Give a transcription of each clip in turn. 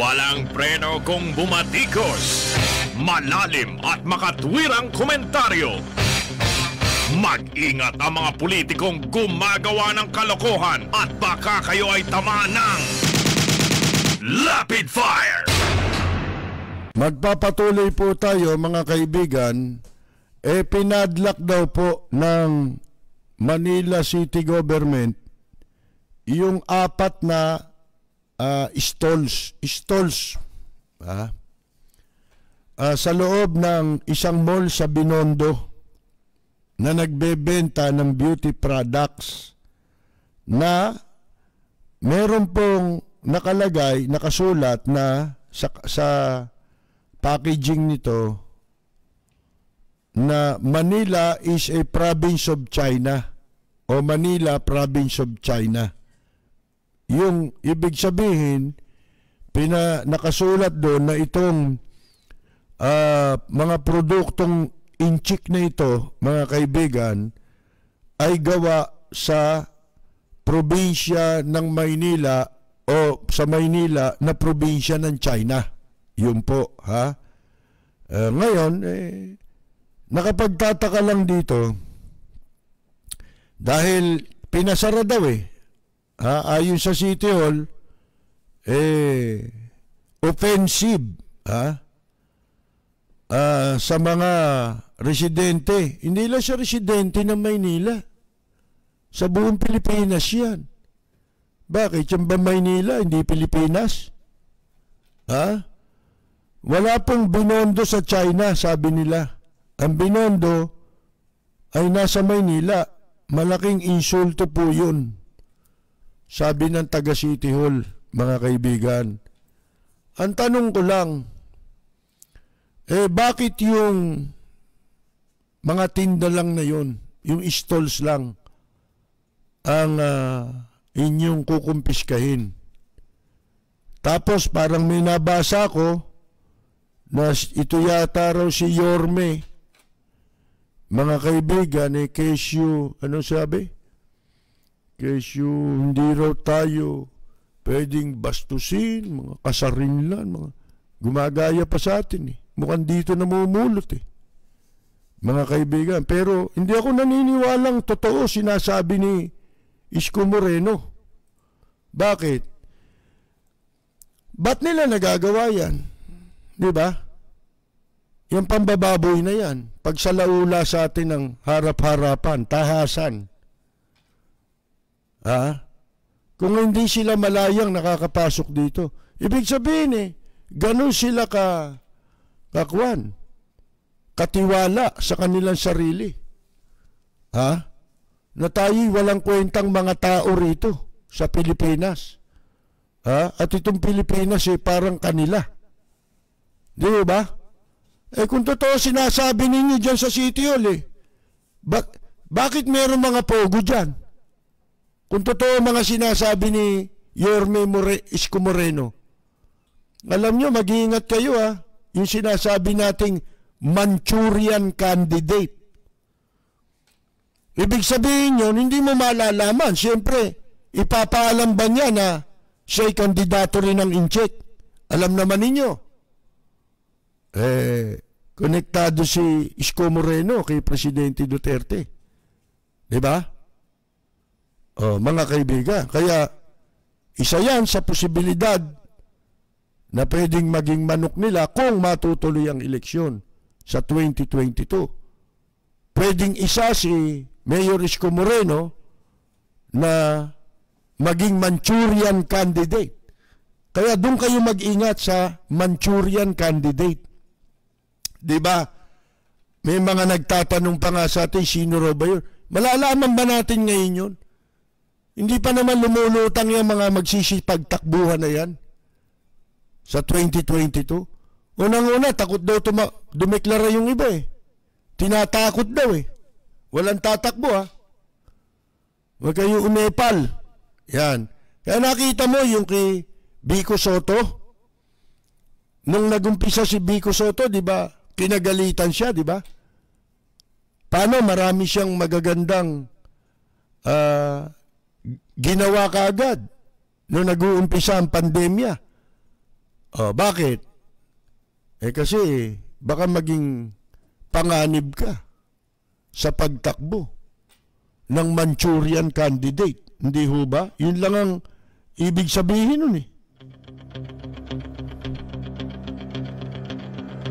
Walang preno kung bumatikos. Malalim at makatwirang komentaryo. Mag-ingat ang mga politikong gumagawa ng kalokohan at baka kayo ay tamaan ng Lapid Fire! Magpapatuloy po tayo mga kaibigan. Eh pinadlock daw po ng Manila City Government yung apat na uh, stalls, stalls ah, uh, sa loob ng isang mall sa Binondo na nagbebenta ng beauty products na meron pong nakalagay, nakasulat na sa, sa packaging nito na Manila is a province of China o Manila province of China. Yung ibig sabihin, pina, nakasulat doon na itong uh, mga produktong inchik na ito, mga kaibigan, ay gawa sa probinsya ng Maynila o sa Maynila na probinsya ng China. Yun po, ha? Uh, ngayon, eh, nakapagtataka lang dito dahil pinasara daw eh. Ha? Ayon sa City Hall, eh, offensive, ha? Uh, sa mga residente. Hindi lang siya residente ng Maynila. Sa buong Pilipinas yan. Bakit? Yan ba Maynila, hindi Pilipinas? Ha? Wala pong binondo sa China, sabi nila. Ang binondo ay nasa Maynila. Malaking insulto po yun. Sabi ng taga City Hall, mga kaibigan. Ang tanong ko lang, eh bakit yung mga tinda lang na yon, yung stalls lang, ang uh, inyong kukumpiskahin. Tapos parang may nabasa ko na ito yata raw si Yorme. Mga kaibigan, eh, kesyo, ano sabi? Kesyo, hindi raw tayo pwedeng bastusin, mga kasarinlan, mga gumagaya pa sa atin eh. Mukhang dito namumulot eh mga kaibigan. Pero hindi ako naniniwalang totoo sinasabi ni Isko Moreno. Bakit? Ba't nila nagagawa yan? Di ba? Yung pambababoy na yan. Pag sa laula sa atin ng harap-harapan, tahasan. Ha? Kung hindi sila malayang nakakapasok dito. Ibig sabihin eh, ganun sila ka kakwan katiwala sa kanilang sarili. Ha? Na tayo'y walang kwentang mga tao rito sa Pilipinas. Ha? At itong Pilipinas eh, parang kanila. Di ba? Eh kung totoo sinasabi ninyo dyan sa City Hall eh, bak bakit meron mga pogo dyan? Kung totoo mga sinasabi ni Yorme More Isko Moreno, alam nyo, mag-iingat kayo ha. Yung sinasabi nating Manchurian candidate. Ibig sabihin yun, hindi mo malalaman. Siyempre, ipapaalam ba niya na siya'y kandidato rin ng incheck? Alam naman ninyo. Eh, konektado si Isko Moreno kay Presidente Duterte. Di ba? Oh, mga kaibigan. Kaya, isa yan sa posibilidad na pwedeng maging manok nila kung matutuloy ang eleksyon sa 2022. Pwedeng isa si Mayor Isko Moreno na maging Manchurian candidate. Kaya doon kayo mag-ingat sa Manchurian candidate. 'Di ba? May mga nagtatanong pa nga sa atin, sino raw ba yun? Malalaman ba natin ngayon yun? Hindi pa naman lumulutang yung mga magsisipagtakbuhan na yan sa 2022. Unang-una, takot daw tuma- dumeklara yung iba eh. Tinatakot daw eh. Walang tatakbo ha. Huwag kayo umepal. Yan. Kaya nakita mo yung kay Biko Soto. Nung nagumpisa si Biko Soto, di ba, kinagalitan siya, di ba? Paano marami siyang magagandang uh, ginawa kaagad nung nag-uumpisa ang pandemya. Oh, bakit? Eh kasi baka maging panganib ka sa pagtakbo ng Manchurian candidate. Hindi ho ba? Yun lang ang ibig sabihin nun eh.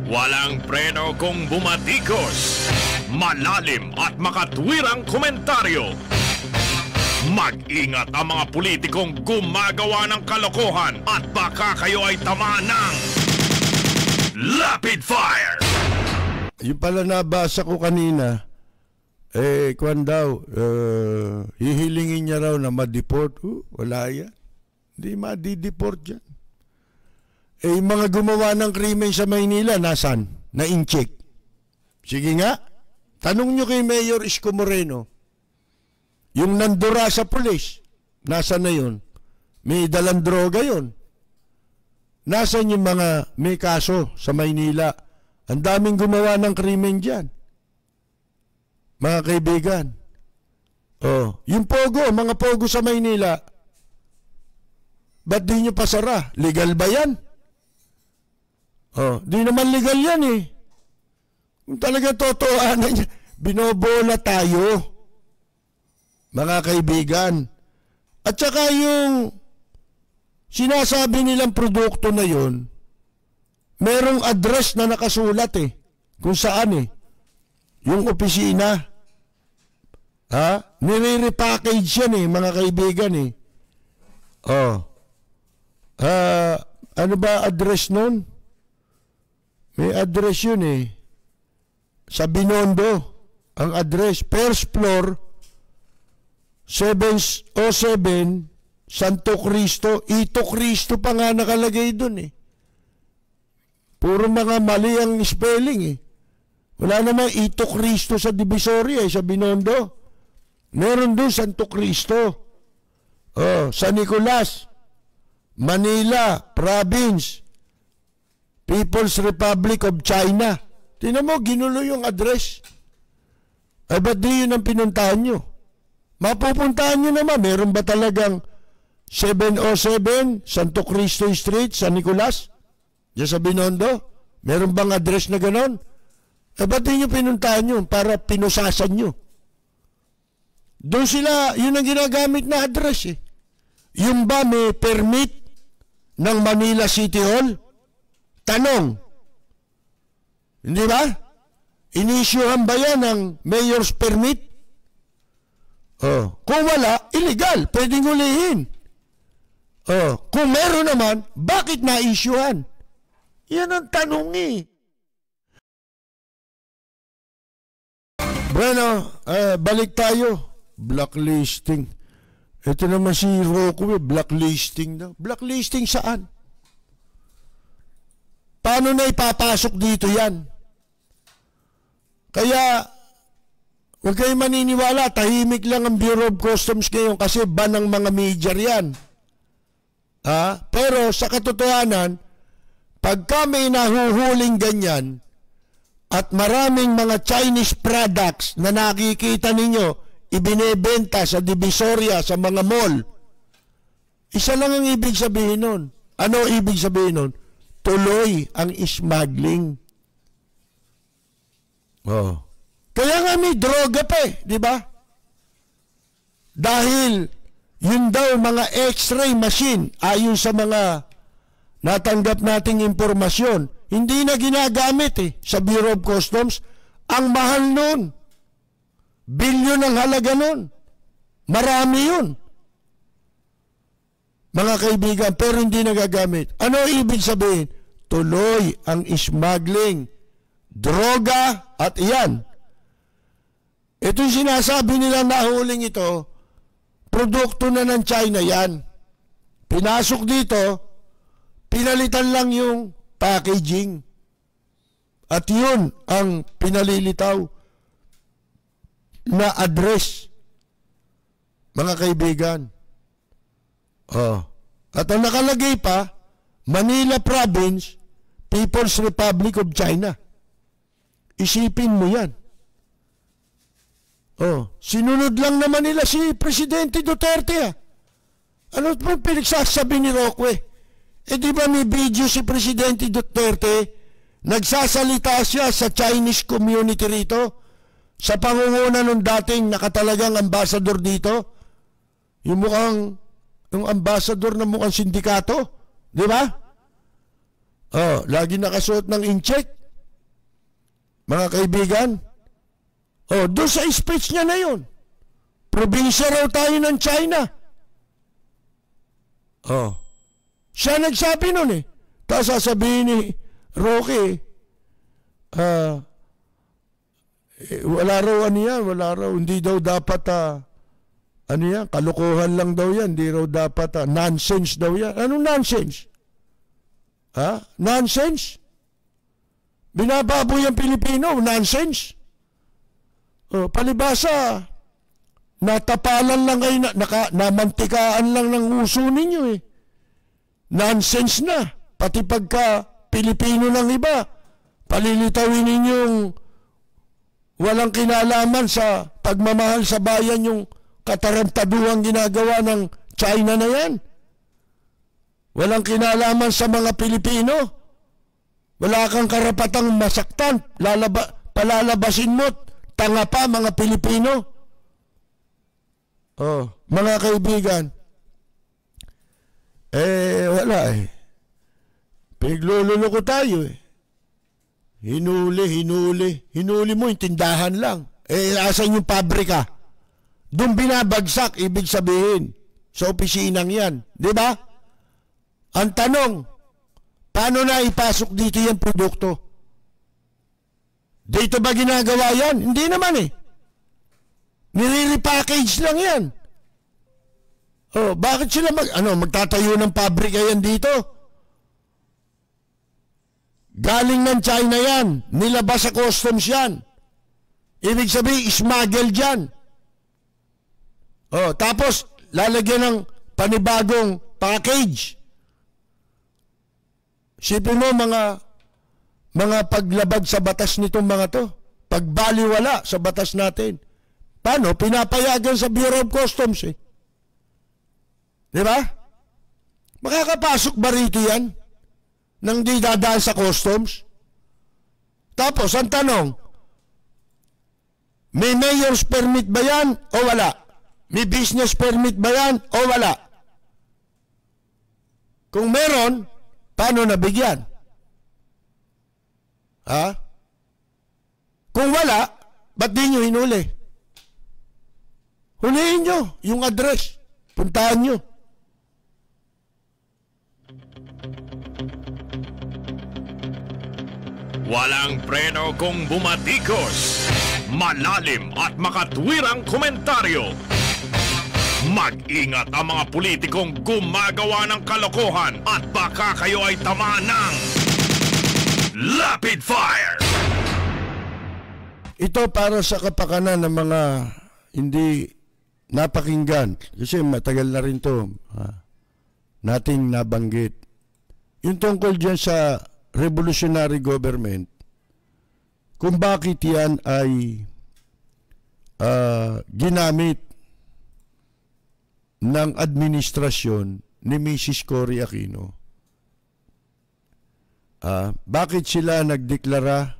Walang preno kung bumatikos. Malalim at makatwirang komentaryo. Mag-ingat ang mga politikong gumagawa ng kalokohan at baka kayo ay tamaan ng Lapid Fire! Yung pala nabasa ko kanina, eh, kwan daw, uh, hihilingin niya raw na ma-deport. Uh, wala yan. Hindi ma-deport yan. Eh, yung mga gumawa ng krimen sa Maynila, nasan? Na-incheck. Sige nga, tanong nyo kay Mayor Isko Moreno, yung nandura sa pulis, nasa na yun? May dalang droga yun. Nasaan yung mga may kaso sa Maynila? Ang daming gumawa ng krimen dyan. Mga kaibigan. Oh, yung pogo, mga pogo sa Maynila, ba't di nyo pasara? Legal ba yan? Oh, di naman legal yan eh. Kung talaga totohanan niya, binobola tayo. Mga kaibigan. At saka yung sinasabi nilang produkto na yon, merong address na nakasulat eh. Kung saan eh. Yung opisina. Ha? Nire-repackage yan eh, mga kaibigan eh. Oh. Ah, ano ba address nun? May address yun eh. Sa Binondo, ang address, first floor, 707, Santo Cristo, Ito Cristo pa nga nakalagay dun eh. Puro mga mali ang spelling eh. Wala namang Ito Cristo sa Divisoria eh, sa Binondo. Meron doon Santo Cristo. Oh, San Nicolas, Manila, province, People's Republic of China. Tinan mo, ginulo yung address. Ay, ba't di yun ang pinuntahan nyo? Mapupuntahan nyo naman, meron ba talagang 707 Santo Cristo Street, San Nicolas? Diyan sa Binondo? Meron bang address na ganon? Eh, ba't di nyo pinuntahan nyo para pinusasan nyo? Doon sila, yun ang ginagamit na address eh. Yung ba may permit ng Manila City Hall? Tanong, hindi ba? Inisyuhan ba yan ng mayor's permit? Oh. Kung wala, illegal. Pwedeng hulihin. Oh. Kung meron naman, bakit na-issuehan? Yan ang tanong eh. Bueno, uh, balik tayo. Blacklisting. Ito naman si Rocco, eh, blacklisting daw. Blacklisting saan? Paano na ipapasok dito yan? Kaya, huwag kayo maniniwala, tahimik lang ang Bureau of Customs ngayon kasi ban ng mga major yan. Ha? Pero sa katotohanan, pagka may nahuhuling ganyan, at maraming mga Chinese products na nakikita ninyo, ibinebenta sa Divisoria, sa mga mall, isa lang ang ibig sabihin nun. Ano ibig sabihin nun? tuloy ang smuggling. Oh. Kaya nga may droga pa eh, di ba? Dahil yun daw mga x-ray machine ayon sa mga natanggap nating impormasyon, hindi na ginagamit eh sa Bureau of Customs. Ang mahal nun. Bilyon ang halaga nun. Marami yun. Mga kaibigan, pero hindi nagagamit. Ano ibig sabihin? tuloy ang smuggling, droga at iyan. Ito yung sinasabi nila na huling ito, produkto na ng China yan. Pinasok dito, pinalitan lang yung packaging. At yun ang pinalilitaw na address. Mga kaibigan. Oh. At ang nakalagay pa, Manila Province, People's Republic of China. Isipin mo yan. Oh, sinunod lang naman nila si Presidente Duterte ah. Ano pa pinagsasabi ni Roque? Eh di ba may video si Presidente Duterte, nagsasalita siya sa Chinese community rito, sa pangunguna ng dating nakatalagang ambassador dito, yung mukhang, yung ambassador na mukhang sindikato, di ba? Oh, lagi nakasuot ng incheck. Mga kaibigan, oh, doon sa speech niya na yun. Probinsya raw tayo ng China. Oh. Siya nagsabi nun eh. Tapos sasabihin ni Rocky, ah, eh, wala raw ano yan, wala raw, hindi daw dapat, ah, ano yan, kalukuhan lang daw yan, hindi raw dapat, ah, nonsense daw yan. Anong nonsense? Ha? Nonsense? Binababoy ang Pilipino, nonsense? Oh, palibasa, natapalan lang kayo, na, naka, namantikaan lang ng uso ninyo eh. Nonsense na. Pati pagka Pilipino ng iba, palilitawin ninyong walang kinalaman sa pagmamahal sa bayan yung katarantaduang ginagawa ng China na yan. Walang kinalaman sa mga Pilipino. Wala kang karapatang masaktan. Lalaba, palalabasin mo. Tanga pa mga Pilipino. Oh, mga kaibigan. Eh, wala eh. Pinaglululoko tayo eh. Hinuli, hinuli. Hinuli mo yung tindahan lang. Eh, asan yung pabrika? Doon binabagsak, ibig sabihin. Sa opisinang yan. Di ba? Ang tanong, paano na ipasok dito yung produkto? Dito ba ginagawa yan? Hindi naman eh. Nire-repackage lang yan. Oh, bakit sila mag ano magtatayo ng pabrika yan dito? Galing ng China yan. Nilabas sa customs yan. Ibig sabihin, smuggle dyan. Oh, tapos, lalagyan ng panibagong package. Sipin mo mga mga paglabag sa batas nitong mga to. Pagbaliwala sa batas natin. Paano? Pinapayagan sa Bureau of Customs eh. Di ba? Makakapasok ba rito yan? Nang di dadaan sa customs? Tapos, ang tanong, may mayor's permit ba yan o wala? May business permit ba yan o wala? Kung meron, paano nabigyan? Ha? Kung wala, ba't di nyo hinuli? Huliin nyo yung address. Puntahan nyo. Walang preno kung bumatikos. Malalim at makatwirang komentaryo. Mag-ingat ang mga politikong gumagawa ng kalokohan at baka kayo ay tamaan ng Lapid Fire! Ito para sa kapakanan ng mga hindi napakinggan. Kasi matagal na rin to nating nabanggit. Yung tungkol dyan sa revolutionary government, kung bakit yan ay uh, ginamit ng administrasyon ni Mrs. Cory Aquino. Uh, bakit sila nagdeklara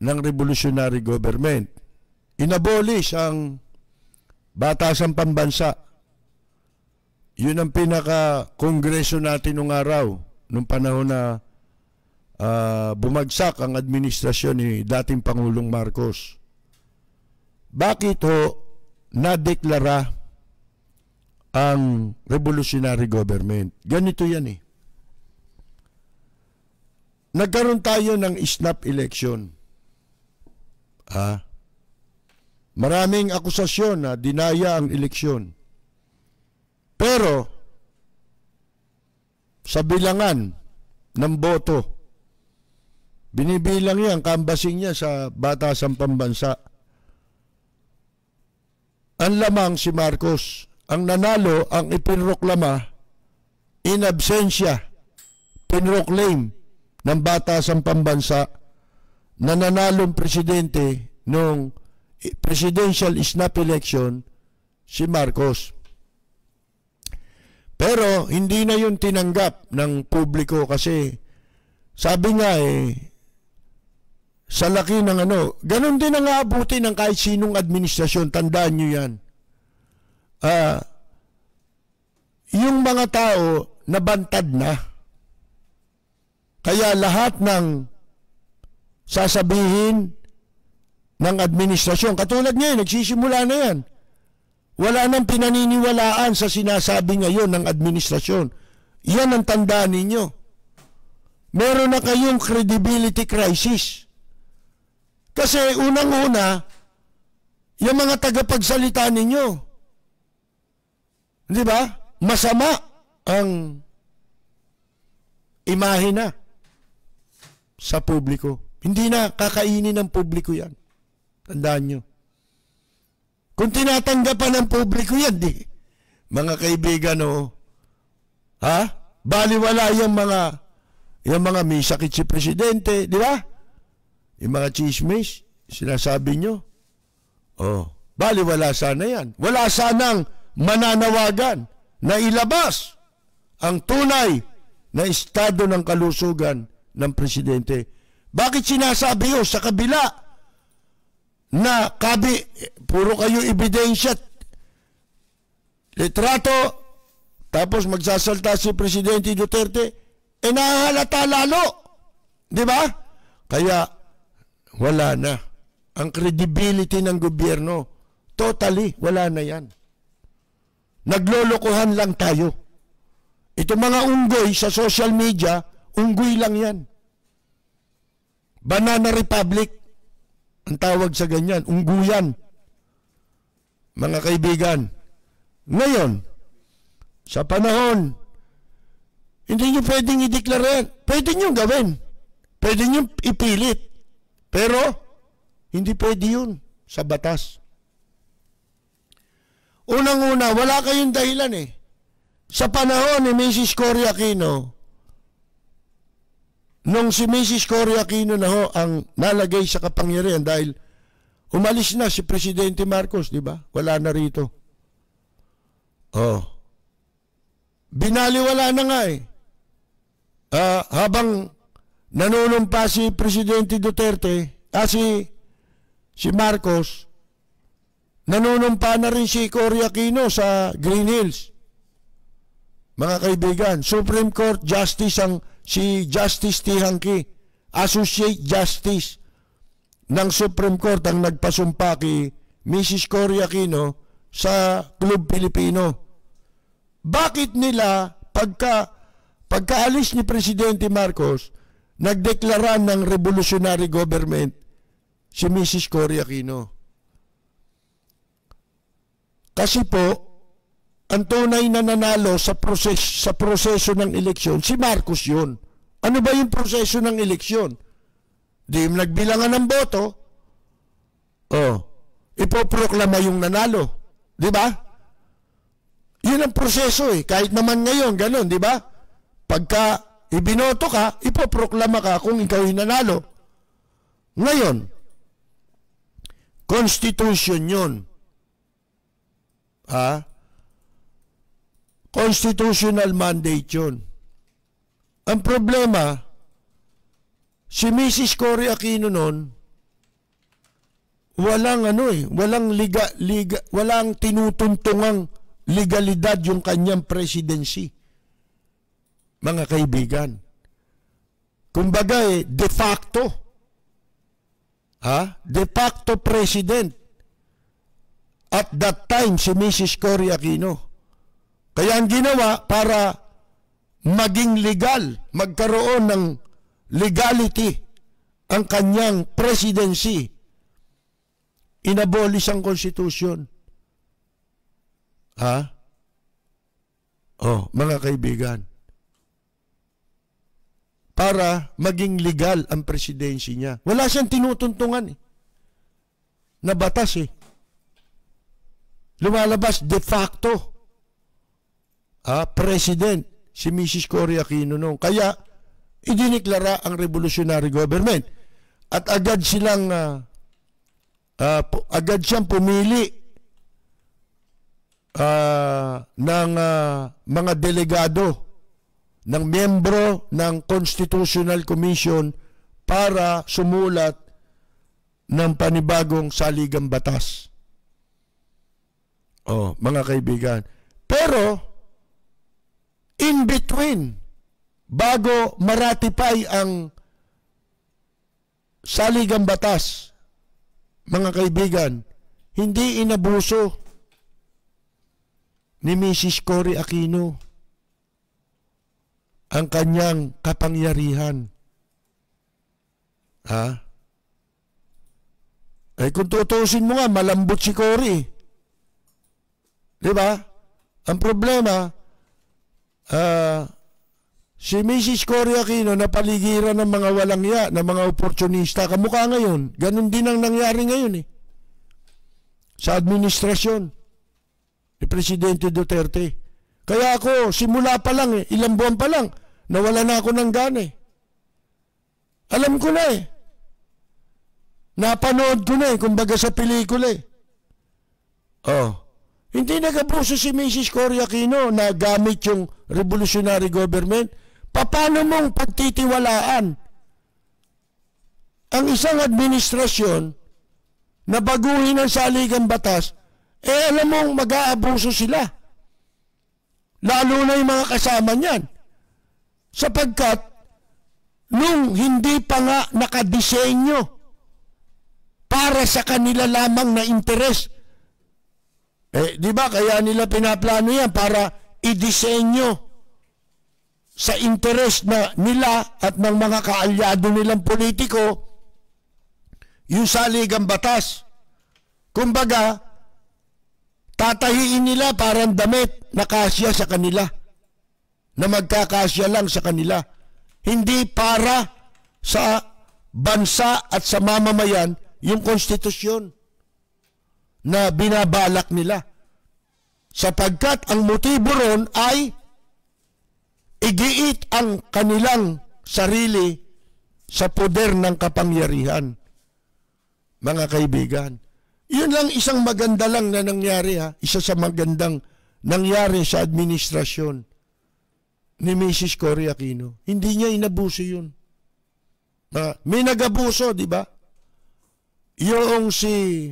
ng revolutionary government? Inabolish ang batasang pambansa. Yun ang pinaka-kongreso natin nung araw, nung panahon na uh, bumagsak ang administrasyon ni dating Pangulong Marcos. Bakit ho nadeklara ang revolutionary government? Ganito yan eh. Nagkaroon tayo ng snap election. Ah, maraming akusasyon na dinaya ang eleksyon. Pero, sa bilangan ng boto, Binibilang yan, kambasing niya sa batasang pambansa. Ang lamang si Marcos, ang nanalo, ang ipinroklama, in absentia, pinroclaim ng batasang pambansa na nanalong presidente nung presidential snap election si Marcos. Pero hindi na yun tinanggap ng publiko kasi sabi nga eh, sa laki ng ano, ganun din ang aabuti ng kahit sinong administrasyon, tandaan nyo yan. Ah, yung mga tao nabantad na. Kaya lahat ng sasabihin ng administrasyon, katulad ngayon, nagsisimula na yan. Wala nang pinaniniwalaan sa sinasabi ngayon ng administrasyon. Yan ang tandaan ninyo. Meron na kayong credibility crisis. Kasi unang-una, yung mga tagapagsalita ninyo, di ba? Masama ang imahe na sa publiko. Hindi na kakainin ng publiko yan. Tandaan nyo. Kung tinatanggapan ng publiko yan, di. Mga kaibigan, oh. Ha? Baliwala yung mga yung mga may sakit si presidente, di ba? Yung mga chismis, sinasabi nyo. Oh, baliwala sana yan. Wala sanang mananawagan na ilabas ang tunay na estado ng kalusugan ng presidente. Bakit sinasabi yun sa kabila na kabi, puro kayo ebidensya, litrato, tapos magsasalta si Presidente Duterte, eh nahahalata lalo. Di ba? Kaya wala na. Ang credibility ng gobyerno, totally wala na yan. Naglolokohan lang tayo. Ito mga unggoy sa social media, unggoy lang yan. Banana Republic, ang tawag sa ganyan, ungguyan. Mga kaibigan, ngayon, sa panahon, hindi nyo pwedeng ideklara yan. Pwede nyo gawin. Pwede nyo ipilit. Pero, hindi pwede yun sa batas. Unang-una, wala kayong dahilan eh. Sa panahon ni Mrs. Cory Aquino, nung si Mrs. Cory Aquino na ho ang nalagay sa kapangyarihan dahil umalis na si Presidente Marcos, di ba? Wala na rito. Oh. Binaliwala na nga eh. Uh, habang nanunumpa si Presidente Duterte, ah si, si Marcos, nanunumpa na rin si Cory Aquino sa Green Hills. Mga kaibigan, Supreme Court Justice ang si Justice Tihangki, Associate Justice ng Supreme Court ang nagpasumpa kay Mrs. Cory Aquino sa Club Pilipino. Bakit nila pagka pagkaalis ni Presidente Marcos nagdeklara ng revolutionary government si Mrs. Cory Aquino? Kasi po ang tunay na nanalo sa proses sa proseso ng eleksyon, si Marcos yun. Ano ba yung proseso ng eleksyon? Di nagbilangan ng boto, oh, ipoproklama yung nanalo. Di ba? Yun ang proseso eh. Kahit naman ngayon, ganun, di ba? Pagka ibinoto ka, ipoproklama ka kung ikaw yung nanalo. Ngayon, constitution yun. Ha? Constitutional mandate yun. Ang problema, si Mrs. Cory Aquino noon, walang ano eh, walang liga, liga, walang tinutuntungang legalidad yung kanyang presidency. Mga kaibigan. Kumbaga eh, de facto. Ha? De facto president. At that time, si Mrs. Cory Aquino. Kaya ang ginawa para maging legal, magkaroon ng legality ang kanyang presidency, inabolis ang konstitusyon. Ha? Oh, mga kaibigan. Para maging legal ang presidency niya. Wala siyang tinutuntungan eh. Na batas eh. Lumalabas de facto ah, president si Mrs. Cory Aquino noon. Kaya, idiniklara ang revolutionary government. At agad silang, uh, uh, agad siyang pumili ah, ng ah, mga delegado ng miyembro ng Constitutional Commission para sumulat ng panibagong saligang batas. Oh, mga kaibigan. Pero, in between, bago maratify ang saligang batas, mga kaibigan, hindi inabuso ni Mrs. Cory Aquino ang kanyang kapangyarihan. Ha? Eh kung tutusin mo nga, malambot si Cory. Di ba? Ang problema, ah, si Mrs. Cory Aquino na paligiran ng mga walang ya, ng mga oportunista, kamukha ngayon. Ganon din ang nangyari ngayon eh. Sa administrasyon ni Presidente Duterte. Kaya ako, simula pa lang eh, ilang buwan pa lang, nawala na ako ng gana eh. Alam ko na eh. Napanood ko na eh, kumbaga sa pelikula eh. Oh. Hindi nagabuso si Mrs. Cory Aquino na gamit yung revolutionary government. Paano mong pagtitiwalaan ang isang administrasyon na baguhin ang saligang batas, eh alam mong mag-aabuso sila. Lalo na yung mga kasama niyan. Sapagkat, nung hindi pa nga nakadisenyo para sa kanila lamang na interes, eh, di ba, kaya nila pinaplano yan para idisenyo sa interes na nila at ng mga kaalyado nilang politiko yung saligang batas. Kumbaga, tatahiin nila parang damit na kasya sa kanila. Na magkakasya lang sa kanila. Hindi para sa bansa at sa mamamayan yung konstitusyon na binabalak nila. Sapagkat ang motibo ron ay igiit ang kanilang sarili sa poder ng kapangyarihan mga kaibigan. Yun lang isang maganda lang na nangyari ha. Isa sa magandang nangyari sa administrasyon ni Mrs. Cory Aquino. Hindi niya inabuso yun. Uh, may nagabuso, di ba? Yung si...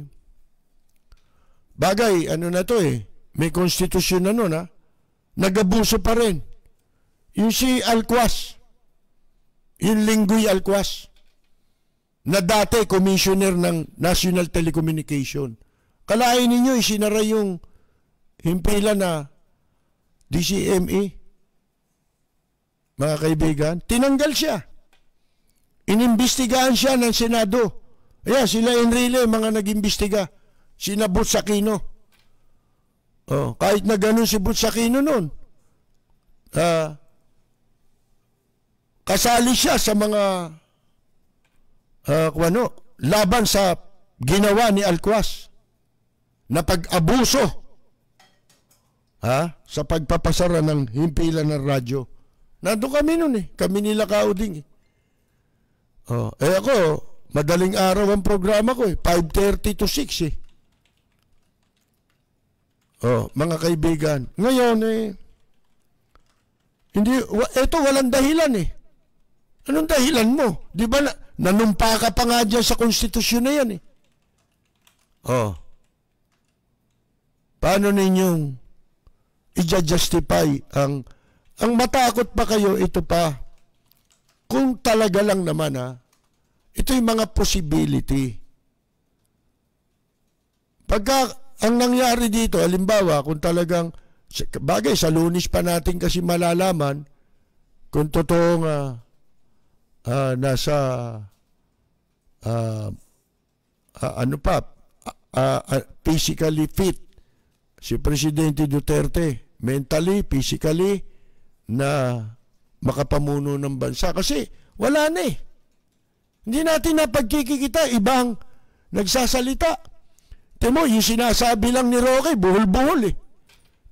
Bagay, ano na to eh. May konstitusyon na nun ha. Nagabuso pa rin. Yung si Alquas. Yung Linggoy Alquas na dati commissioner ng National Telecommunication. Kalain ninyo, isinara yung himpila na DCME. Mga kaibigan, tinanggal siya. Inimbestigahan siya ng Senado. Ayan, sila Enrile, mga nag-imbestiga. Sina Butsakino. Oh, kahit na ganun si Butsakino noon. Uh, kasali siya sa mga uh, ano, laban sa ginawa ni Alcuas na pag-abuso ha, sa pagpapasara ng himpilan ng radyo. Nandun kami nun eh. Kami nila kauding eh. Oh, eh ako, madaling araw ang programa ko eh. 5.30 to 6 eh. Oh, mga kaibigan. Ngayon eh, hindi, ito walang dahilan eh. Anong dahilan mo? Di ba na, Nanumpa ka pa nga dyan sa konstitusyon na yan eh. Oh. Paano ninyong i-justify ang ang matakot pa kayo ito pa kung talaga lang naman ha ito yung mga possibility pagka ang nangyari dito halimbawa kung talagang bagay sa lunis pa natin kasi malalaman kung totoong uh, uh, nasa uh, uh, ano pa uh, uh, physically fit si Presidente Duterte mentally, physically na makapamuno ng bansa. Kasi wala na eh. Hindi natin napagkikita ibang nagsasalita Temo, yung sinasabi lang ni Roque, buhol-buhol eh.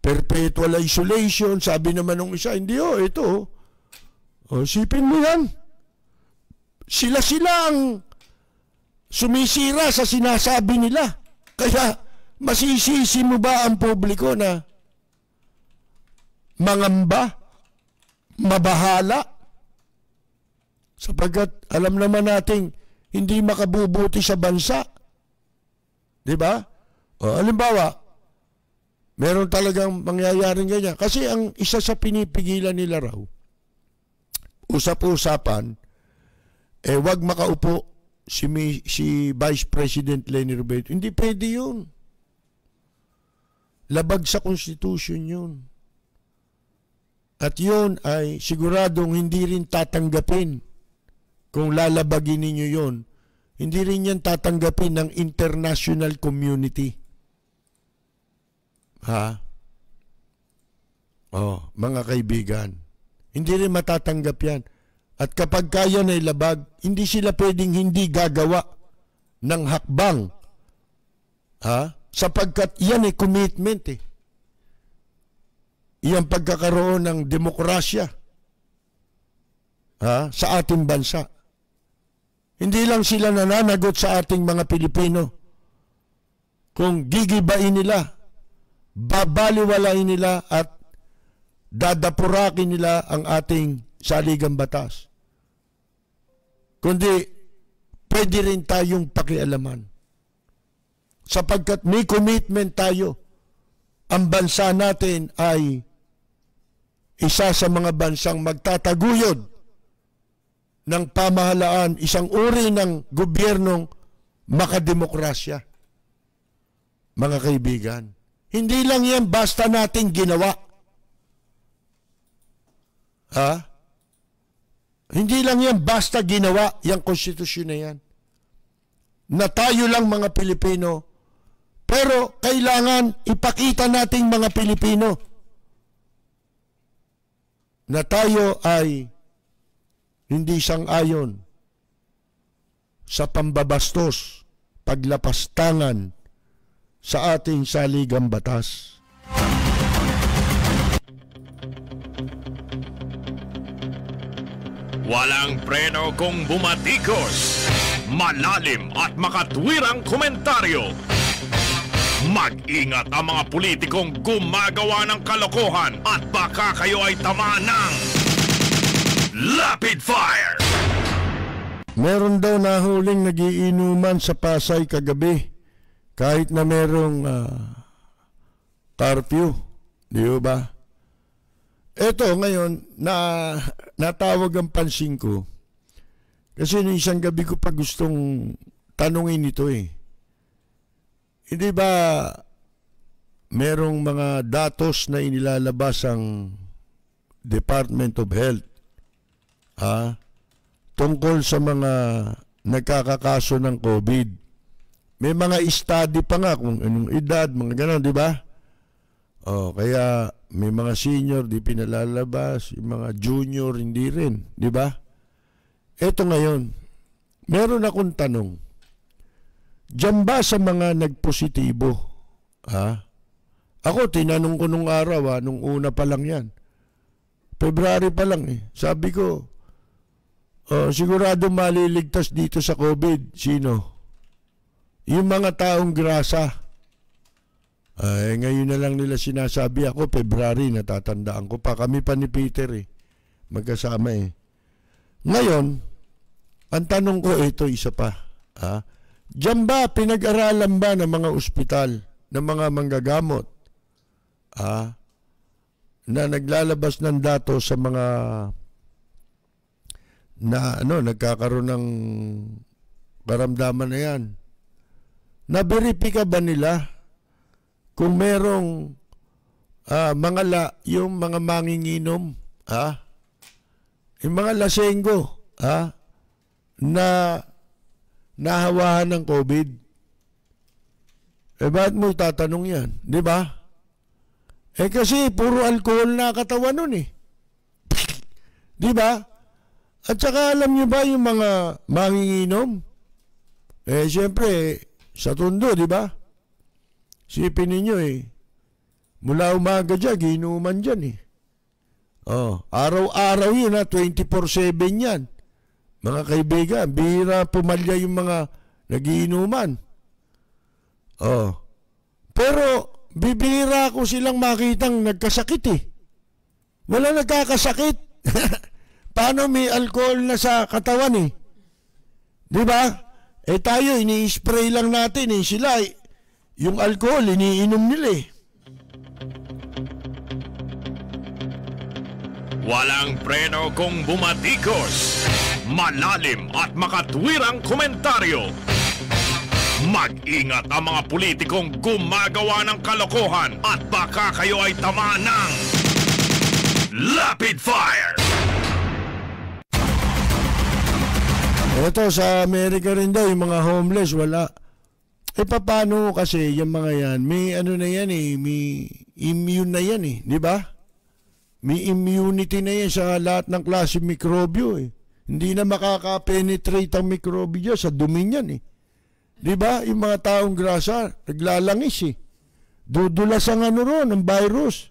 Perpetual isolation, sabi naman ng isa, hindi oh, ito oh. oh sipin mo yan. Sila-sila ang sumisira sa sinasabi nila. Kaya masisisi mo ba ang publiko na mangamba, mabahala? Sapagkat alam naman nating hindi makabubuti sa bansa. Di ba? O, halimbawa, meron talagang mangyayaring ganyan. Kasi ang isa sa pinipigilan nila raw, usap-usapan, eh wag makaupo si, si Vice President Leni Robredo. Hindi pwede yun. Labag sa Constitution yun. At yun ay siguradong hindi rin tatanggapin kung lalabagin ninyo yun. Hindi rin yan tatanggapin ng international community. Ha? Oh, mga kaibigan. Hindi rin matatanggap yan. At kapag kaya na ilabag, hindi sila pwedeng hindi gagawa ng hakbang. Ha? Sapagkat yan ay commitment eh. Iyang pagkakaroon ng demokrasya ha? sa ating bansa. Hindi lang sila nananagot sa ating mga Pilipino. Kung gigibain nila, babaliwalain nila at dadapurakin nila ang ating saligang batas. Kundi, pwede rin tayong pakialaman. Sapagkat may commitment tayo. Ang bansa natin ay isa sa mga bansang magtataguyod ng pamahalaan, isang uri ng gobyernong makademokrasya. Mga kaibigan, hindi lang yan basta natin ginawa. Ha? Hindi lang yan basta ginawa yung konstitusyon na yan. Na tayo lang mga Pilipino, pero kailangan ipakita nating mga Pilipino na tayo ay hindi sang-ayon sa pambabastos, paglapastangan sa ating saligang batas. Walang preno kung bumatikos. Malalim at makatwirang komentaryo. Mag-ingat ang mga politikong gumagawa ng kalokohan at baka kayo ay tamaan ng Lapid Fire! Meron daw nahuling nagiinuman sa Pasay kagabi kahit na merong uh, curfew. Di ba? Ito ngayon, na, natawag ang pansin ko. Kasi nung isang gabi ko pa gustong tanungin ito eh. Hindi ba merong mga datos na inilalabas ang Department of Health ah, tungkol sa mga nagkakakaso ng COVID? May mga study pa nga kung anong edad, mga ganon, di ba? Oh, kaya may mga senior di pinalalabas, yung mga junior hindi rin, di ba? Ito ngayon, meron akong tanong. Diyan ba sa mga nagpositibo? Ha? Ako, tinanong ko nung araw, ha, nung una pa lang yan. February pa lang eh. Sabi ko, oh, sigurado maliligtas dito sa COVID. Sino? Yung mga taong grasa. Ay, ngayon na lang nila sinasabi ako, February, natatandaan ko pa. Kami pa ni Peter eh. Magkasama eh. Ngayon, ang tanong ko ito, isa pa. Ha? Diyan ba, pinag-aralan ba ng mga ospital, ng mga manggagamot, ha? na naglalabas ng datos sa mga na ano, nagkakaroon ng karamdaman na yan. Naberipika ba nila kung merong uh, mga la, yung mga manginginom, ha? Yung mga lasenggo, ha? Na nahawahan ng COVID. Eh, bakit mo tatanong yan? Di ba? Eh, kasi puro alcohol na katawan nun eh. Di ba? At saka alam niyo ba yung mga manginginom? Eh, siyempre, sa tundo, di ba? Sipin ninyo eh. Mula umaga dyan, ginuman dyan eh. Oh, araw-araw yun ha, 24-7 yan. Mga kaibigan, bihira pumalya yung mga nagiinuman. Oh, Pero bibihira ko silang makitang nagkasakit eh. Wala nagkakasakit. Paano may alcohol na sa katawan eh? Di ba? Eh tayo, ini-spray lang natin eh. Sila, eh, yung alcohol, iniinom nila eh. Walang preno kung bumatikos. Malalim at makatwirang komentaryo. Mag-ingat ang mga politikong gumagawa ng kalokohan at baka kayo ay tamaan ng Lapid Fire! Ito, sa Amerika rin daw, yung mga homeless, wala. Eh, paano kasi yung mga yan? May ano na yan eh, may immune na yan eh, di ba? May immunity na yan sa lahat ng klase mikrobyo eh. Hindi na makaka-penetrate ang mikrobyo sa dumi niyan eh. Di ba? Yung mga taong grasa, naglalangis eh. Dudulas ang ano ron, ang virus.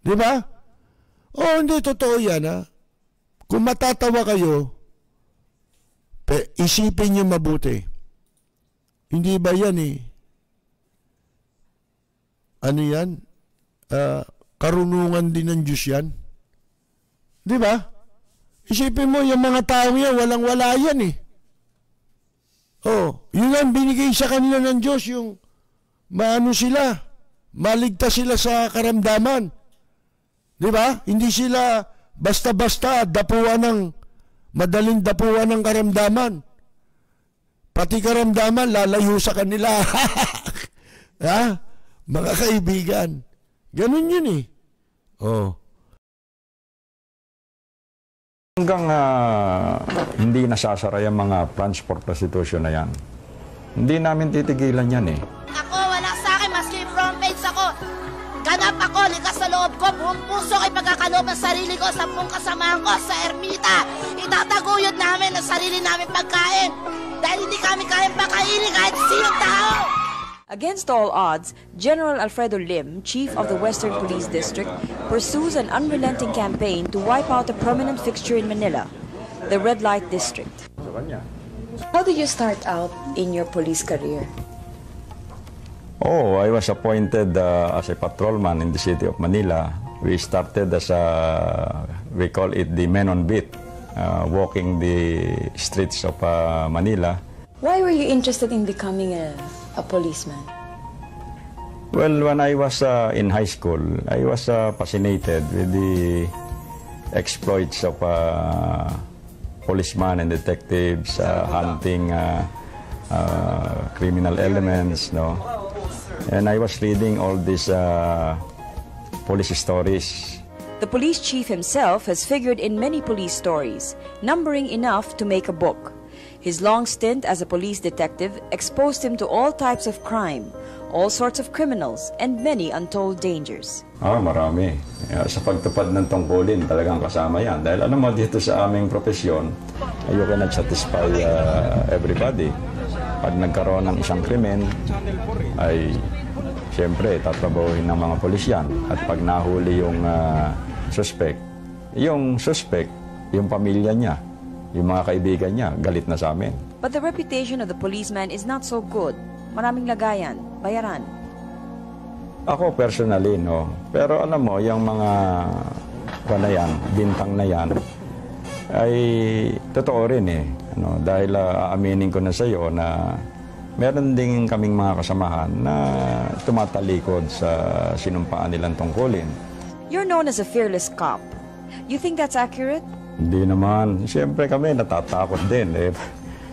Di ba? Oh, hindi totoo yan ha. Kung matatawa kayo, isipin niyo mabuti. Hindi ba yan eh? Ano yan? Ah, karunungan din ng Diyos yan. Di ba? Isipin mo, yung mga tao yan, walang-wala yan eh. Oh, yun ang binigay sa kanila ng Diyos, yung maano sila, maligtas sila sa karamdaman. Di ba? Hindi sila basta-basta dapuan ng, madaling dapuan ng karamdaman. Pati karamdaman, lalayo sa kanila. ha? Mga kaibigan. Ganun yun eh. Oh. Hanggang ah, hindi nasasara yung mga transport prostitution na yan. Hindi namin titigilan yan eh. Ako, wala sa akin, maski front page ako. Ganap ako, likas sa loob ko, buong puso ay pagkakaloob ng sarili ko, sampung kasamahan ko sa ermita. Itataguyod namin ang sarili namin pagkain. Dahil hindi kami kayang pakainin kahit sinong tao. Against all odds, General Alfredo Lim, chief of the Western Police District, pursues an unrelenting campaign to wipe out a permanent fixture in Manila, the Red Light District. Sa. How did you start out in your police career? Oh, I was appointed uh, as a patrolman in the city of Manila. We started as a, we call it the men on beat, uh, walking the streets of uh, Manila. Why were you interested in becoming a, a policeman? Well, when I was uh, in high school, I was uh, fascinated with the exploits of uh, policemen and detectives uh, hunting uh, uh, criminal elements, no. And I was reading all these uh, police stories. The police chief himself has figured in many police stories, numbering enough to make a book. His long stint as a police detective exposed him to all types of crime, all sorts of criminals, and many untold dangers. Ah, marami. Yeah, sa pagtupad ng tungkulin, talagang kasama yan. Dahil alam mo, dito sa aming profesyon, you cannot satisfy uh, everybody. Pag nagkaroon ng isang krimen, ay siyempre tatrabahuhin ng mga polisyan. At pag nahuli yung uh, suspect, yung suspect, yung pamilya niya, yung mga kaibigan niya, galit na sa amin. But the reputation of the policeman is not so good. Maraming lagayan, bayaran. Ako personally, no. Pero alam mo, yung mga yan, bintang na yan, ay totoo rin eh. Ano, dahil ah, aaminin ko na sa iyo na meron din kaming mga kasamahan na tumatalikod sa sinumpaan nilang tungkulin. You're known as a fearless cop. You think that's accurate? Hindi naman. Siyempre kami natatakot din. Eh.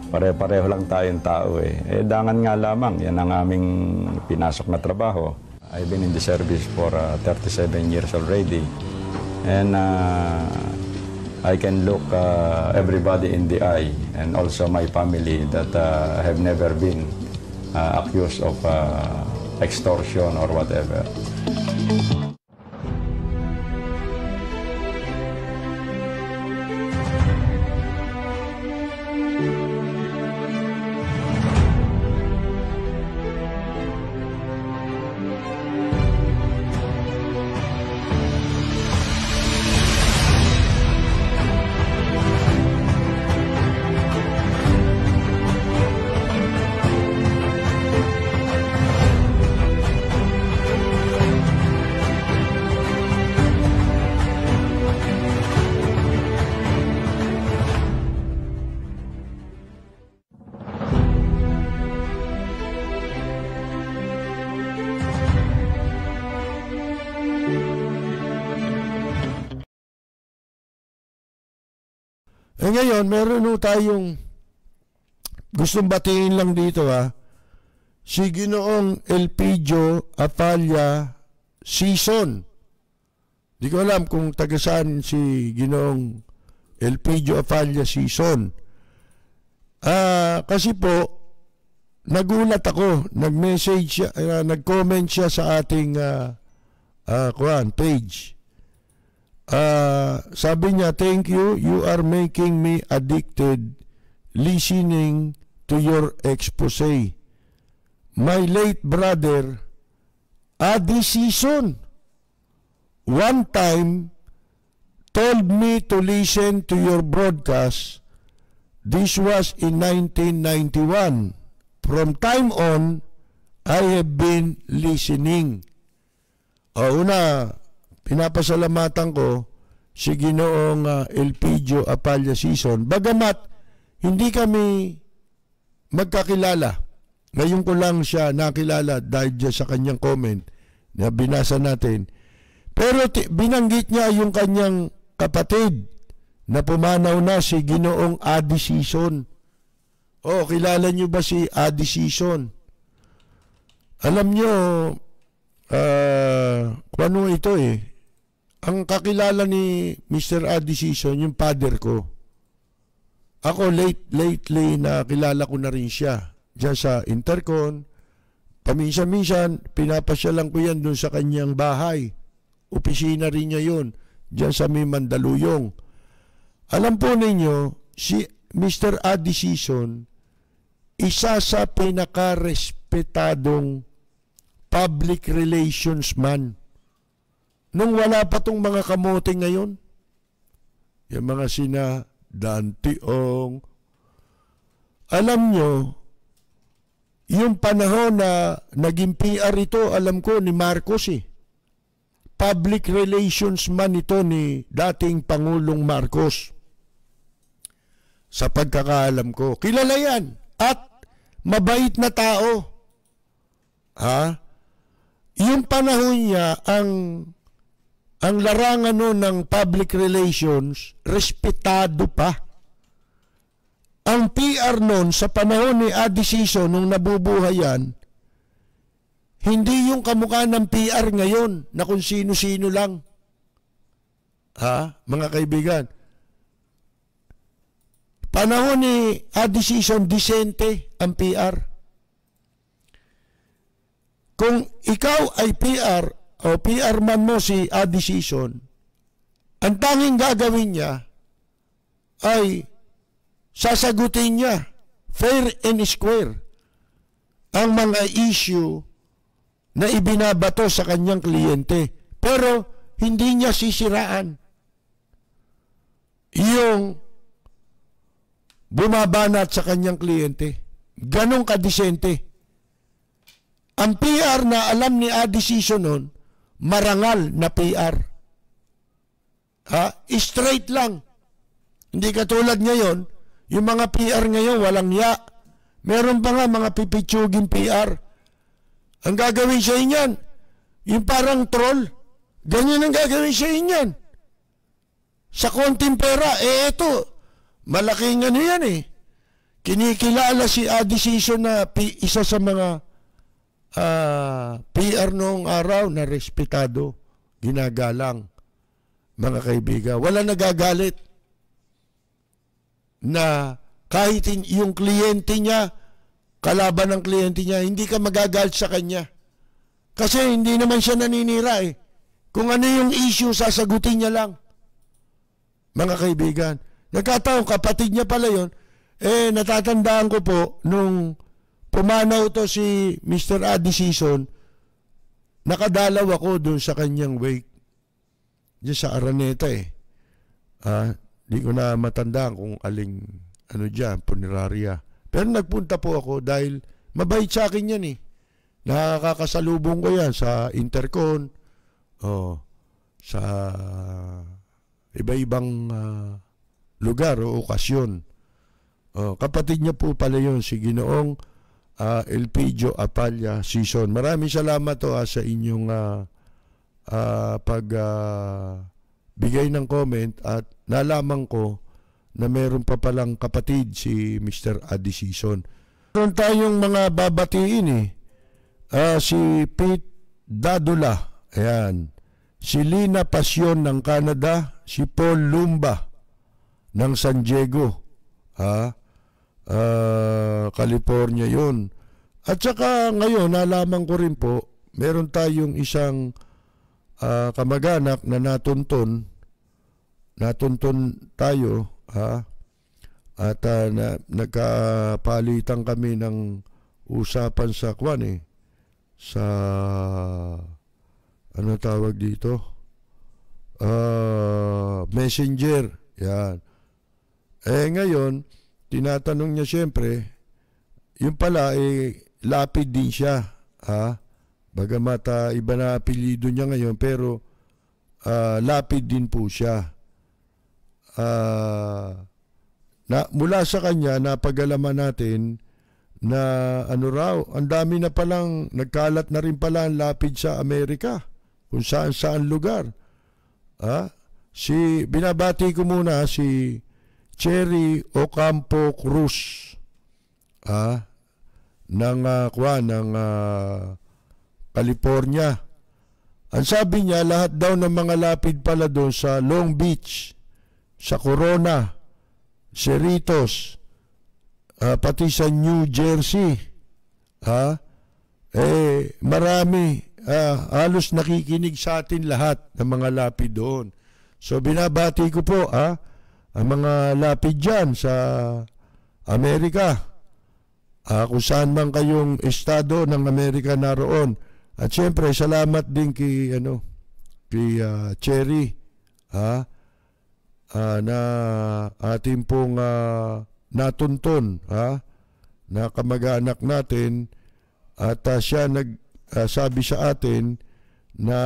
Pare-pareho lang tayong tao eh. Eh, dangan nga lamang. Yan ang aming pinasok na trabaho. I've been in the service for uh, 37 years already. And uh, I can look uh, everybody in the eye and also my family that uh, have never been uh, accused of uh, extortion or whatever. Ngayon, meron ho tayong gustong batiin lang dito ha. Si Ginoong Elpidio Apalia Season. Di ko alam kung taga saan si Ginoong Elpidio Apalia Season. Ah, kasi po nagulat ako, nag-message siya, ah, nag-comment siya sa ating ah, kuan, page. Ah, sabi niya, thank you, you are making me addicted listening to your expose. My late brother, Adi Season, one time told me to listen to your broadcast. This was in 1991. From time on, I have been listening. O una, pinapasalamatan ko si Ginoong uh, Elpidio Apalya Season. Bagamat hindi kami magkakilala. Ngayon ko lang siya nakilala dahil sa kanyang comment na binasa natin. Pero binanggit niya yung kanyang kapatid na pumanaw na si Ginoong Adi Season. Oh, kilala niyo ba si Adi Season? Alam niyo, kung ano ito eh, ang kakilala ni Mr. Adi Season, yung father ko. Ako late, lately na kilala ko na rin siya. Diyan sa Intercon. Paminsan-minsan, pinapasyalan ko yan doon sa kanyang bahay. Opisina rin niya yun. Diyan sa may Mandaluyong. Alam po ninyo, si Mr. Adi Season, isa sa pinakarespetadong public relations man. Nung wala pa tong mga kamote ngayon, yung mga sina Dante Ong, alam nyo, yung panahon na naging PR ito, alam ko, ni Marcos eh. Public relations man ito ni dating Pangulong Marcos. Sa pagkakaalam ko. Kilala yan. At mabait na tao. Ha? Yung panahon niya, ang ang larangan no ng public relations, respetado pa. Ang PR noon sa panahon ni Adi Siso nung nabubuhay yan, hindi yung kamukha ng PR ngayon na kung sino-sino lang. Ha? Mga kaibigan. Panahon ni Adi Season, disente ang PR. Kung ikaw ay PR o PR man mo si Adi Season, ang tanging gagawin niya ay sasagutin niya fair and square ang mga issue na ibinabato sa kanyang kliyente. Pero hindi niya sisiraan yung bumabanat sa kanyang kliyente. Ganon kadisente. Ang PR na alam ni Adi Season nun, marangal na PR. Ha? Straight lang. Hindi katulad ngayon, yung mga PR ngayon walang ya. Meron pa nga mga pipitsugin PR. Ang gagawin sa inyan, yung parang troll. Ganyan ang gagawin sa inyan. Sa konting pera, eh eto, malaking ano yan eh. Kinikilala si Adi Season na isa sa mga ah, PR noong araw na respetado, ginagalang, mga kaibigan. Wala nagagalit na kahit yung kliyente niya, kalaban ng kliyente niya, hindi ka magagalit sa kanya. Kasi hindi naman siya naninira eh. Kung ano yung issue, sasagutin niya lang. Mga kaibigan, nagkataon, kapatid niya pala yon eh natatandaan ko po, nung pumanaw to si Mr. Adi Season, nakadalaw ako dun sa kanyang wake. Diyan sa Araneta eh. Ah, di ko na matandaan kung aling ano dyan, puneraria. Pero nagpunta po ako dahil mabait sa akin yan eh. Nakakasalubong ko yan sa Intercon, oh, sa iba-ibang ah, lugar o okasyon. Oh, kapatid niya po pala yun, si Ginoong ah, Elpidio Apalya Season. Maraming salamat to ah, sa inyong ah, ah, pag ah, bigay ng comment at nalaman ko na meron pa palang kapatid si Mr. Adi Season. Meron tayong mga babatiin eh. Ah, si Pete Dadula, ayan. Si Lina Pasyon ng Canada, si Paul Lumba ng San Diego, ha? Ah, California yon. At saka ngayon, nalaman ko rin po, meron tayong isang ah, kamag-anak na natunton, natunton tayo, ha? At ah, na, nagkapalitan kami ng usapan sa kwan eh, sa ano tawag dito? Ah, messenger. Yan. Eh ngayon, tinatanong niya siyempre, yung pala eh lapid din siya, ha? Bagamat ah, iba na apelyido niya ngayon pero ah, lapid din po siya. Ah, na mula sa kanya napagalaman natin na ano raw, ang dami na palang nagkalat na rin pala ang lapid sa Amerika kung saan saan lugar. Ha? Si binabati ko muna si Cherry Ocampo Cruz. Ha? ng uh, kwa ng ah, California. Ang sabi niya lahat daw ng mga lapid pala doon sa Long Beach, sa Corona, Cerritos, ah, pati sa New Jersey. Ha? Eh marami ah, halos nakikinig sa atin lahat ng mga lapid doon. So binabati ko po ah, ang mga lapid dyan sa Amerika. Ah, kung saan man kayong estado ng Amerika naroon. At siyempre, salamat din kay, ano, kay ah, Cherry, ha? Ah, na ating pong ah, natuntun, ha? Na kamag-anak natin at ah, siya nag ah, sabi sa atin na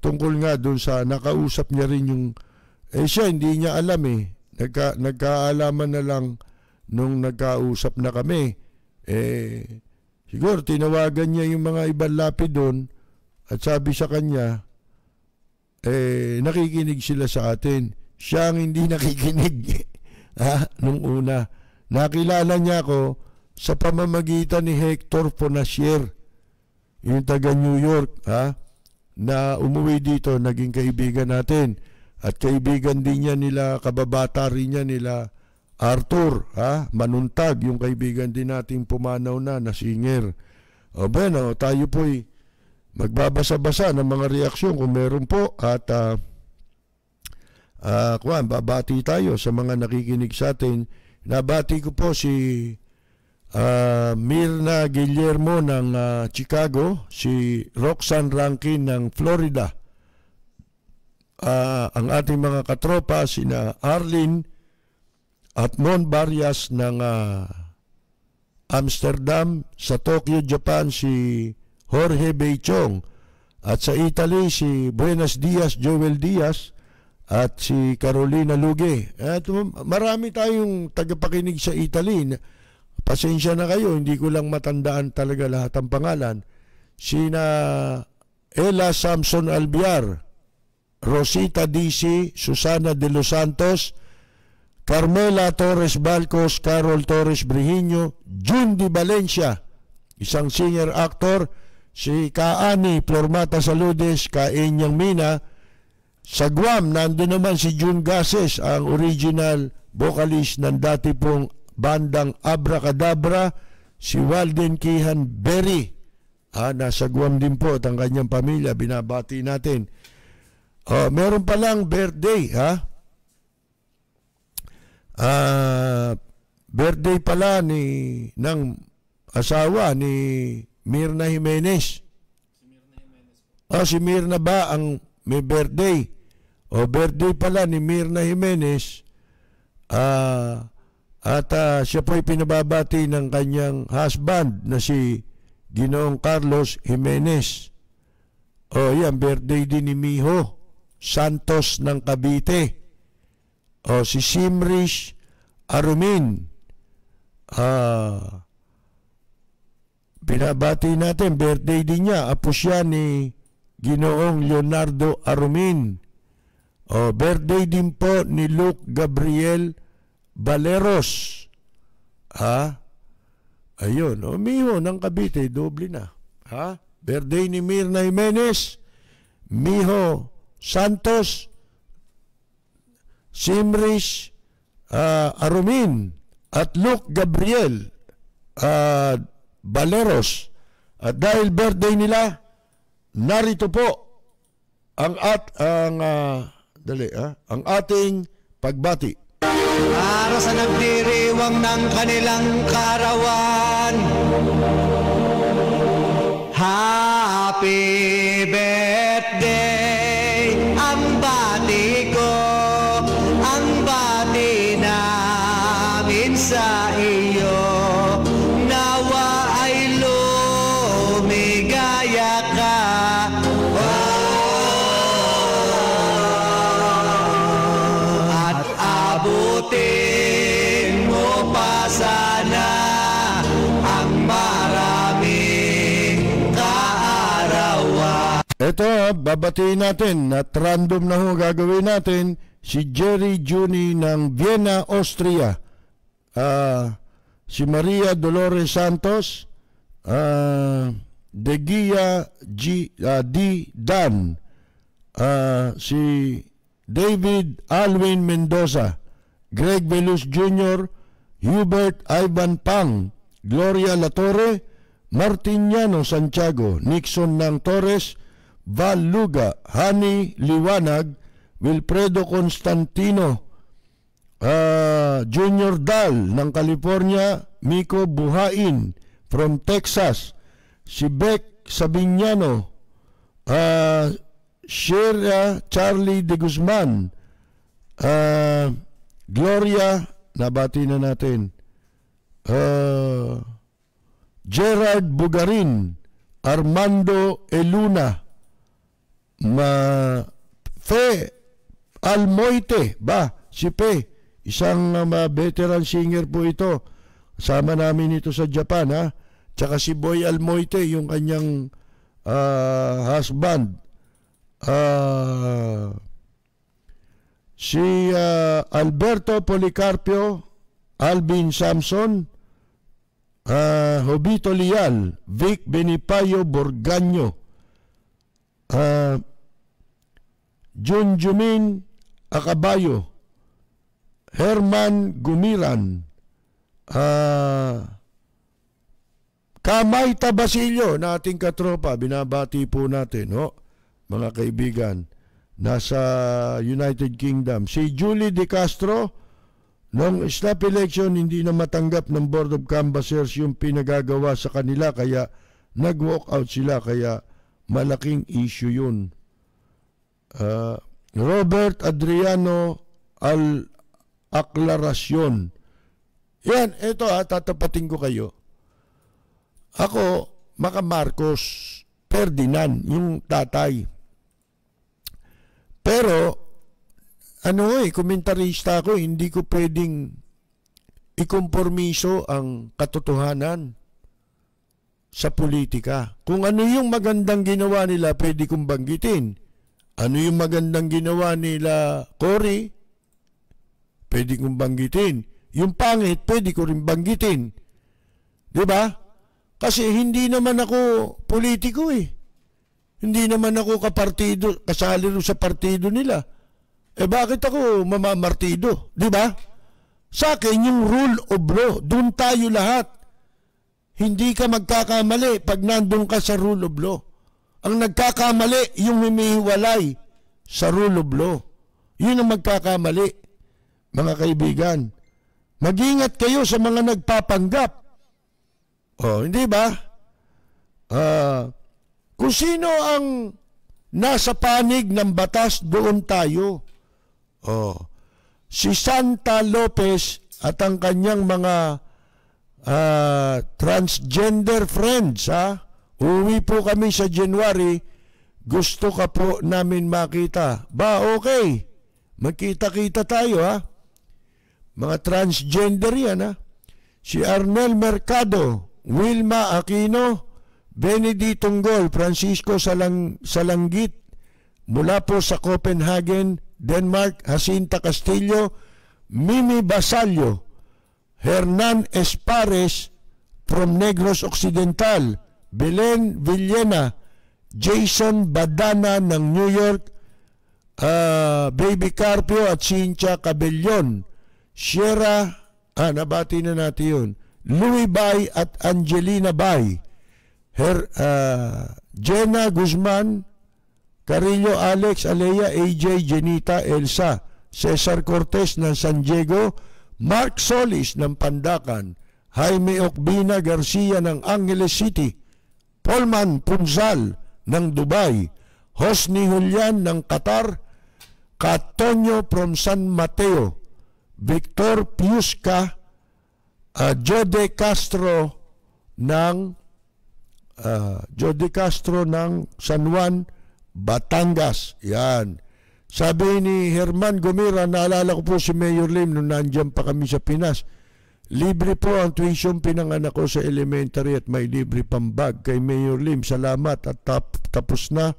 tungkol nga doon sa nakausap niya rin yung eh siya hindi niya alam eh. Nagka, nagkaalaman na lang nung nagkausap na kami. Eh siguro tinawagan niya yung mga ibang lapid doon at sabi sa kanya eh nakikinig sila sa atin. Siya ang hindi nakikinig ha nung una. Nakilala niya ako sa pamamagitan ni Hector Fonasier yung taga New York ha na umuwi dito naging kaibigan natin at kaibigan din niya nila kababata rin niya nila Arthur ha? Manuntag yung kaibigan din nating pumanaw na na singer. O bueno tayo po'y magbabasa-basa ng mga reaksyon kung meron po. At uh, uh, kuwan, babati tayo sa mga nakikinig sa atin. Nabati ko po si uh, Mirna Guillermo ng uh, Chicago, si Roxanne Rankin ng Florida. Uh, ang ating mga katropa, sina Arlene at Mon Barrias ng uh, Amsterdam, sa Tokyo, Japan, si Jorge Beichong, at sa Italy, si Buenos Dias, Joel Diaz, at si Carolina Luge. At marami tayong tagapakinig sa Italy Pasensya na kayo, hindi ko lang matandaan talaga lahat ang pangalan. Sina Ella Samson Albiar, Rosita DC, Susana de los Santos, Carmela Torres Balcos, Carol Torres Brihiño, Jundi Valencia, isang singer-actor, si Kaani Flormata Saludes, Kaenyang Mina, sa Guam, nandun naman si June Gases, ang original vocalist ng dati pong bandang Abracadabra, si Walden Kihan Berry. Ah, nasa Guam din po at ang kanyang pamilya, binabati natin. Oh, meron pa lang birthday, ha? Ah, birthday pala ni ng asawa ni Mirna Jimenez. Si Mirna Jimenez. Oh, si Mirna ba ang may birthday? O oh, birthday pala ni Mirna Jimenez. Ah, at uh, siya po pinababati ng kanyang husband na si Ginoong Carlos Jimenez. O oh, yan, birthday din ni Miho Santos ng Cavite. O si Simrish Arumin. Ah, pinabati natin, birthday din niya. Apo siya ni Ginoong Leonardo Arumin. Oh, birthday din po ni Luke Gabriel Valeros. Ha? Ayun, o Miho ng Cavite, doble na. Ha? Birthday ni Mirna Jimenez, Miho Santos, Simris ah, Arumin, at Luke Gabriel ah, Valeros. At dahil birthday nila, narito po ang at ang ah, dali ah, ang ating pagbati. Para sa nagdiriwang ng kanilang karawan Happy babatiin natin. At random na ho gagawin natin si Jerry Juni ng Vienna, Austria. Ah, si Maria Dolores Santos, ah, De Gia G, ah, D. Dan, ah, si David Alwin Mendoza, Greg Velus Jr., Hubert Ivan Pang, Gloria Latore, Martiniano Santiago, Nixon ng Torres, Val Luga, Hani Liwanag, Wilfredo Constantino, ah, Junior Dal ng California, Miko Buhain from Texas, si Beck Sabignano, ah, Sheria Charlie de Guzman, ah, Gloria, nabati na natin, ah, Gerard Bugarin, Armando Eluna, ma Fe Almoite ba si Fe isang um, uh, veteran singer po ito. Kasama namin ito sa Japan ha? Tsaka si Boy Almoite yung kanyang ah, husband. Ah, si ah, Alberto Policarpio Alvin Samson ah, Jobito Lial Vic Benipayo Borgaño ah, Junjumin Akabayo, Herman Gumiran, ah, Kamay Tabasilyo na ating katropa, binabati po natin, no? mga kaibigan, nasa United Kingdom. Si Julie De Castro, nung snap election, hindi na matanggap ng Board of Canvassers yung pinagagawa sa kanila, kaya nag-walk out sila, kaya malaking issue yun. Ah, Robert Adriano Al Aclaracion. Yan, ito ha, tatapatin ko kayo. Ako, Maka Marcos Ferdinand, yung tatay. Pero, ano eh, komentarista ako, hindi ko pwedeng ikompormiso ang katotohanan sa politika. Kung ano yung magandang ginawa nila, pwede kong banggitin. Ano yung magandang ginawa nila, Cory, pwede kong banggitin. Yung pangit, pwede ko rin banggitin. Ba? Kasi hindi naman ako politiko eh. Hindi naman ako kapartido, kasali sa partido nila. Eh bakit ako mamamartido? Ba? Sa akin, yung rule of law, doon tayo lahat. Hindi ka magkakamali pag nandun ka sa rule of law. Ang nagkakamali, yung humihiwalay sa rule of law. Yun ang magkakamali, mga kaibigan. Mag-ingat kayo sa mga nagpapanggap. Oh, hindi ba? Ah, kung sino ang nasa panig ng batas, doon tayo. Oh. Si Santa Lopez at ang kanyang mga ah, transgender friends, ha? Uwi po kami sa January. Gusto ka po namin makita. Ba, okay. Magkita-kita tayo, ha? Mga transgender yan, ha? Si Arnel Mercado, Wilma Aquino, Benedict Tunggol, Francisco Salang, Salanggit, mula po sa Copenhagen, Denmark, Jacinta Castillo, Mimi Basalio, Hernan Espares from Negros Occidental, Belen Villena, Jason Badana ng New York, ah, Baby Carpio at Cynthia Cabellon, Sierra, ah, nabati na natin yun, Louis Bay at Angelina Bay, Her, ah, Jenna Guzman, Carillo Alex, Alea, AJ, Jenita, Elsa, Cesar Cortez ng San Diego, Mark Solis ng Pandacan, Jaime Ocbina Garcia ng Angeles City, Polman Punzal ng Dubai, Hosni Julian ng Qatar, Catonio from San Mateo, Victor Piusca, uh, Jode Castro ng uh, Jode Castro ng San Juan, Batangas. Yan. Sabi ni Herman Gomira, naalala ko po si Mayor Lim nung nandiyan pa kami sa Pinas. Libre po ang tuition pinanganak ko sa elementary at may libre pang bag kay Mayor Lim. Salamat at tap, tapos na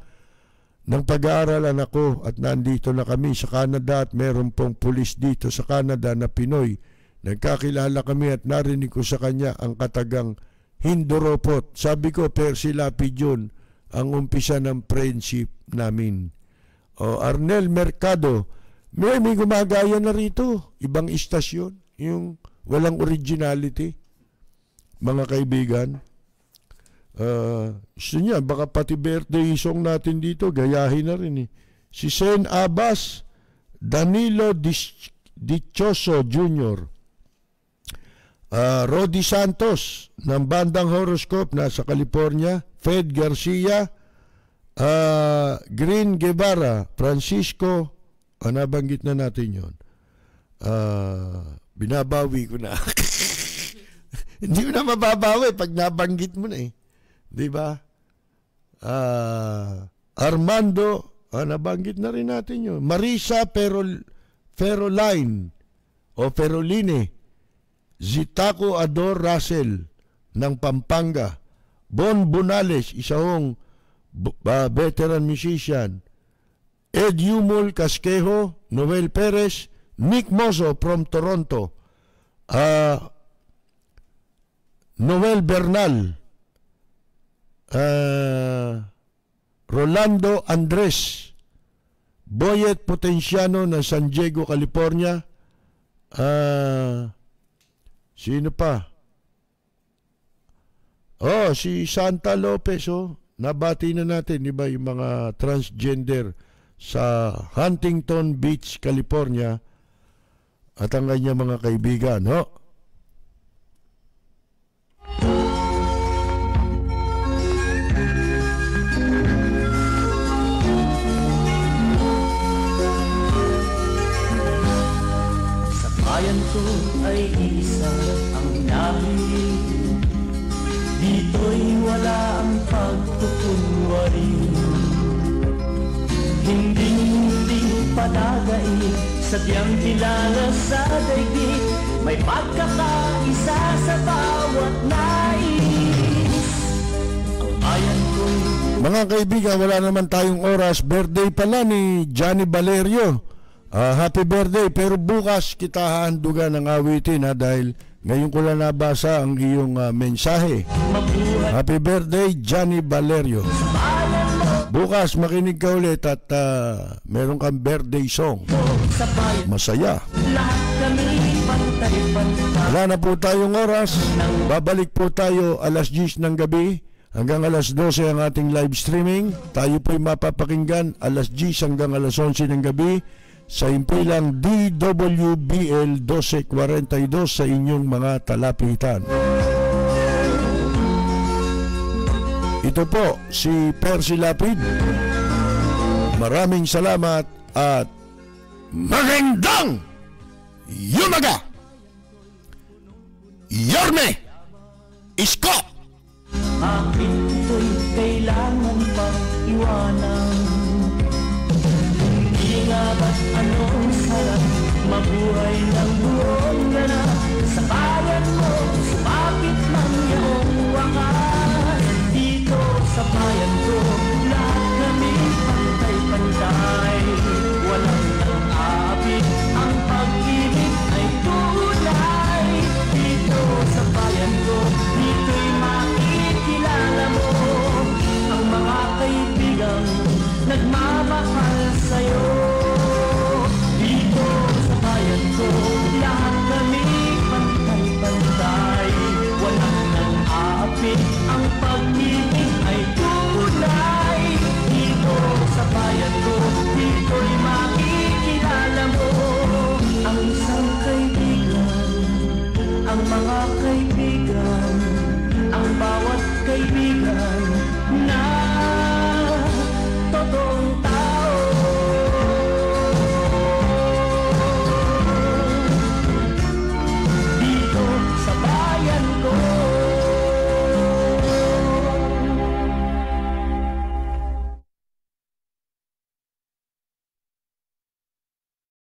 ng pag-aaralan ako at nandito na kami sa Canada at meron pong pulis dito sa Canada na Pinoy. Nagkakilala kami at narinig ko sa kanya ang katagang Hindoropot. Sabi ko, Percy Lapid yun, ang umpisa ng friendship namin. O Arnel Mercado, may, may gumagaya na rito. Ibang istasyon. Yung walang originality. Mga kaibigan. Uh, gusto niya, baka pati birthday song natin dito, gayahin na rin eh. Si Sen Abbas, Danilo Dichoso Jr., uh, Rodi Santos ng Bandang Horoscope nasa California, Fed Garcia, uh, Green Guevara, Francisco, uh, nabanggit na natin yon. Uh, binabawi ko na. Hindi mo na mababawi pag nabanggit mo na eh. Di ba? Uh, Armando, uh, nabanggit na rin natin yun. Marisa Ferol, Feroline o Feroline, Zitaco Ador Russell ng Pampanga, Bon Bonales, isa hong uh, veteran musician, Ed Yumol Casquejo, Noel Perez, Nick Mozo from Toronto, uh, Noel Bernal, uh, Rolando Andres, Boyet Potenciano ng San Diego, California, uh, sino pa? Oh, si Santa Lopez, oh. Nabati na natin, di ba, yung mga transgender sa Huntington Beach, California at ang kanyang mga kaibigan, no? Sa bayan ko ay isa ang lahi Dito'y wala ang pagkukunwari. Hindi hindi padagay Sadyang kilala sa daigdig May pagkakaisa sa bawat nais Ang bayan ko'y Mga kaibigan, wala naman tayong oras. Birthday pala ni Johnny Valerio. Ah, happy birthday. Pero bukas kita hahandugan ng awitin ha dahil ngayon ko lang nabasa ang iyong ah, mensahe. Happy birthday, Johnny Valerio. mo Bukas makinig ka ulit at ah, meron kang birthday song. Masaya. Wala na po tayong oras. Babalik po tayo alas 10 ng gabi hanggang alas 12 ang ating live streaming. Tayo po'y mapapakinggan alas 10 hanggang alas 11 ng gabi sa impilang DWBL 1242 sa inyong mga talapitan. Ito po si Percy Lapid. Maraming salamat at magandang yumaga! Yorme! Isko! Akin ito'y kailangan pang iwanan Hindi nga ba't anong sarap Mabuhay ng buong ganap kabayan ko Lahat kami pantay-pantay. Walang nang aapit Ang pag-ibig ay tulay. Dito sa bayan ko Dito'y makikilala mo. Ang mga kaibigang Nagmamahal sa'yo. baby.